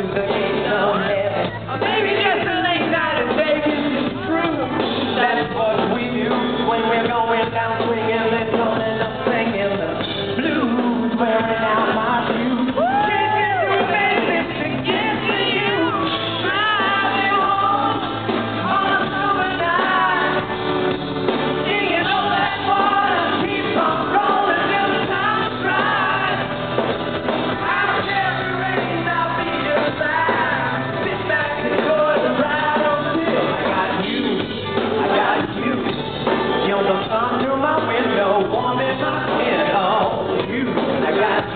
Saturday.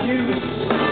you.